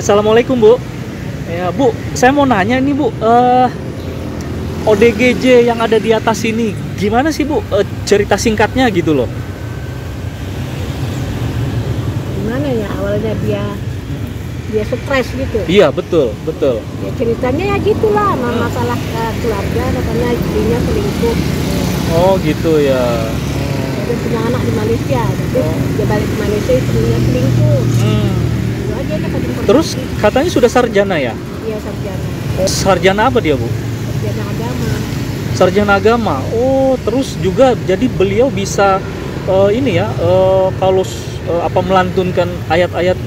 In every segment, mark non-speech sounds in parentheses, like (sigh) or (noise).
Assalamualaikum Bu. Ya Bu, saya mau nanya nih Bu, eh, ODGJ yang ada di atas ini, gimana sih Bu eh, cerita singkatnya gitu loh? gimana ya awalnya dia dia stres gitu Iya betul, betul. ya ceritanya ya gitulah ma- masalah eh, keluarga katanya istrinya selingkuh Oh gitu ya. dia punya anak di Malaysia jadi Oh. dia balik ke Malaysia istrinya selingkuh Hmm. Itu aja. Terus katanya sudah sarjana ya? iya sarjana Sarjana apa dia Bu? sarjana agama Sarjana agama. Oh, terus juga jadi beliau bisa eh, ini ya, eh, kalau eh, apa melantunkan ayat-ayat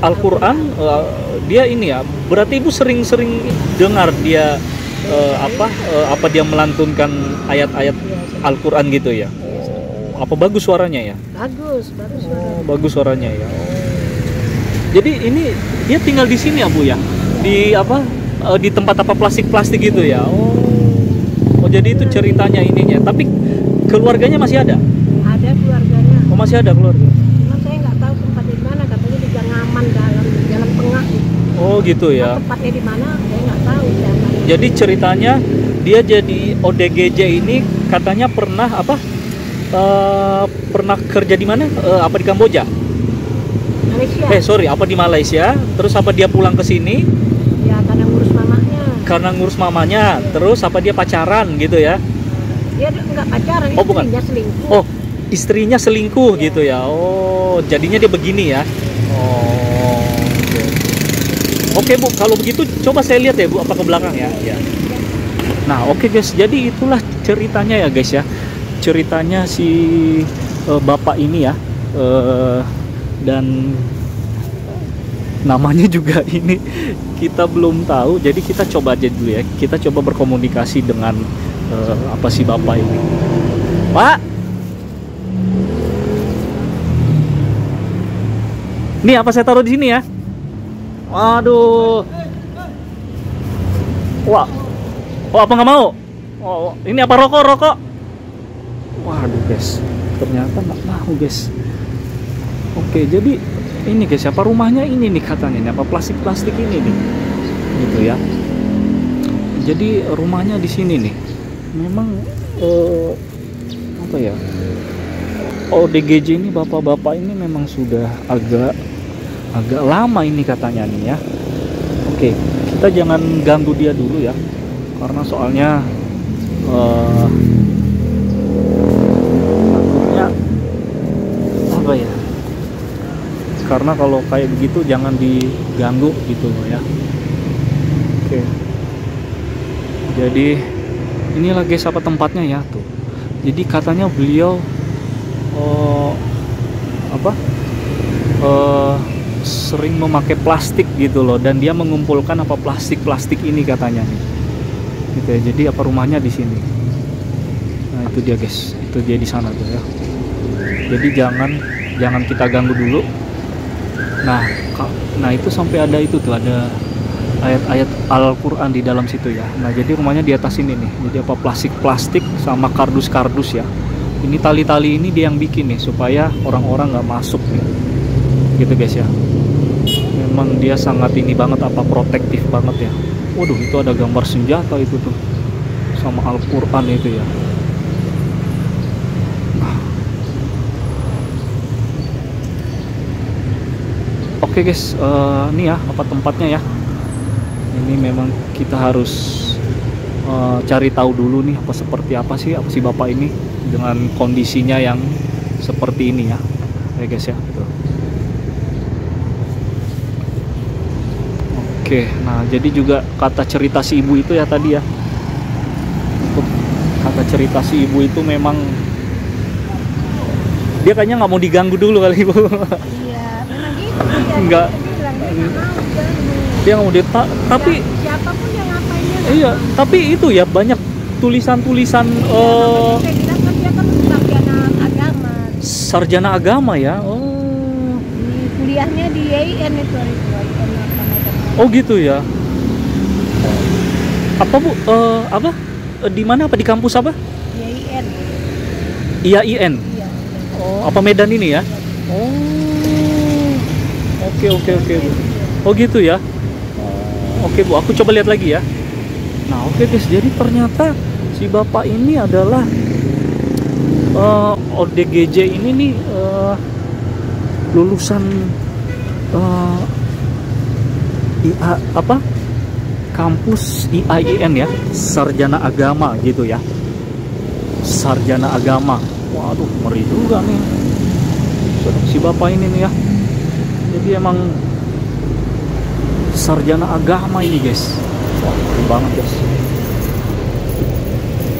Al-Qur'an eh, dia ini ya. Berarti Ibu sering-sering dengar dia eh, apa eh, apa dia melantunkan ayat-ayat. Al-Qur'an gitu ya. Sering. Apa bagus suaranya ya? bagus bagus Oh, suaranya. bagus suaranya ya. Jadi ini dia tinggal di sini ya, Bu ya? Di apa? eh, di tempat apa plastik-plastik gitu ya. Oh. Oh, jadi itu ceritanya ininya. Tapi keluarganya masih ada? ada keluarganya Oh, masih ada keluarga. cuma saya nggak tahu tempatnya di mana katanya di Jangaman dalam jalan tengah Oh, gitu Nah, ya. tempatnya di mana saya nggak tahu jangan Jadi ceritanya dia jadi ODGJ ini katanya pernah apa? eh, pernah kerja di mana? Eh, apa di Kamboja? Malaysia Eh, sorry, apa di Malaysia? Terus apa dia pulang ke sini ya kadang ngurus mamanya karena ngurus mamanya? Terus apa dia pacaran gitu ya? dia nggak pacaran Oh, bukan. istrinya selingkuh Oh, istrinya selingkuh gitu ya. Oh, jadinya dia begini ya. Oh. Oke. Oke, Bu, kalau begitu coba saya lihat ya, Bu, apa ke belakang ya. Ya. Nah, oke guys. Jadi itulah ceritanya ya, guys ya. Ceritanya si eh, bapak ini ya. Eh, dan namanya juga (laughs) ini kita belum tahu. Jadi kita coba aja dulu ya. Kita coba berkomunikasi dengan eh, apa sih bapak ini. Pak, Nih apa saya taruh di sini ya? Waduh. Wah. Oh apa nggak mau? Oh, ini apa rokok rokok? Waduh guys, ternyata nggak mau guys. Oke, jadi ini guys, apa rumahnya ini nih katanya, nih, apa plastik-plastik ini nih, gitu ya. Jadi rumahnya di sini nih, memang eh, apa ya? ODGJ ini bapak-bapak ini memang sudah agak agak lama ini katanya nih ya. Oke, kita jangan ganggu dia dulu ya, karena soalnya eh, takutnya apa ya? Karena kalau kayak begitu jangan diganggu gitu loh ya. Oke. Jadi inilah guys apa tempatnya ya tuh. Jadi katanya beliau oh apa eh sering memakai plastik gitu loh dan dia mengumpulkan apa plastik-plastik ini katanya nih gitu ya jadi apa rumahnya di sini nah itu dia guys itu dia di sana tuh ya jadi jangan jangan kita ganggu dulu nah nah itu sampai ada itu tuh ada ayat-ayat Al-Quran di dalam situ ya. Nah jadi rumahnya di atas ini nih. Jadi apa plastik-plastik sama kardus-kardus ya. Ini tali-tali ini dia yang bikin nih supaya orang-orang nggak masuk nih. Gitu guys ya. Memang dia sangat ini banget apa protektif banget ya. Waduh itu ada gambar senjata itu tuh. Sama Al-Quran itu ya Oke guys, eh, ini ya apa tempatnya ya. Ini memang kita harus eh, cari tahu dulu nih apa seperti apa sih apa sih bapak ini dengan kondisinya yang seperti ini ya, ya guys ya. Tuh. Oke, nah jadi juga kata cerita si ibu itu ya tadi ya. Untuk kata cerita si ibu itu memang dia kayaknya nggak mau diganggu dulu kali ibu. (laughs) iya memang gitu dia Enggak. Dia nggak mau dia tapi siapa pun yang ngapain dia nggak iya tapi itu ya banyak tulisan-tulisan Ya, sarjana agama. sarjana agama ya. Oh. Di kuliahnya di YIN itu oh gitu ya. Apa bu? Eh, apa? Eh, di mana? Apa di kampus apa? YIN IAIN iya oh apa Medan ini ya? Oh oke oke oke Bu. Oh gitu ya. Oke bu, aku coba lihat lagi ya. Nah oke guys, jadi ternyata si bapak ini adalah eh, ODGJ ini nih eh, lulusan eh, IA apa? Kampus IAIN ya, sarjana agama gitu ya. Sarjana agama. Waduh, ngeri juga nih. Si bapak ini nih ya. Jadi emang sarjana agama ini guys. Wah keren banget guys.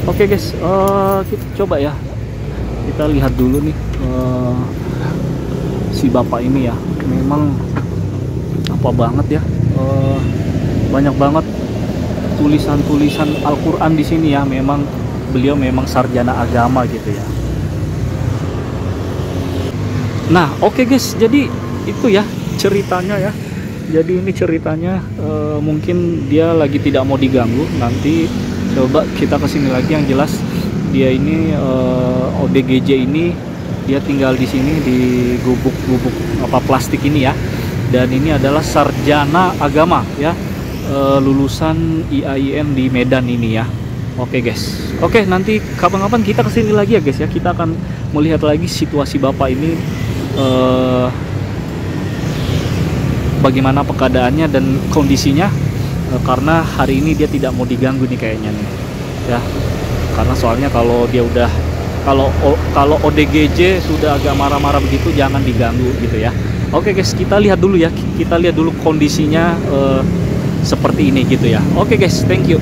Oke guys eh, kita coba ya. Kita lihat dulu nih eh, si bapak ini ya. Memang apa banget ya? Eh, banyak banget tulisan-tulisan Al-Quran di sini ya. Memang beliau memang sarjana agama gitu ya. Nah oke guys. Jadi itu ya ceritanya ya. Jadi ini ceritanya eh, mungkin dia lagi tidak mau diganggu. Nanti coba kita ke sini lagi yang jelas. Dia ini eh, ODGJ ini dia tinggal di sini di gubuk-gubuk apa plastik ini ya. Dan ini adalah sarjana agama ya eh, lulusan IAIN di Medan ini ya. Oke guys. Oke nanti kapan-kapan kita ke sini lagi ya guys ya. Kita akan melihat lagi situasi bapak ini bagaimana keadaannya dan kondisinya eh, karena hari ini dia tidak mau diganggu nih kayaknya nih. Ya karena soalnya kalau dia udah kalau kalau ODGJ sudah agak marah-marah begitu jangan diganggu gitu ya. Oke guys kita lihat dulu ya. Kita lihat dulu kondisinya eh, seperti ini gitu ya. Oke guys thank you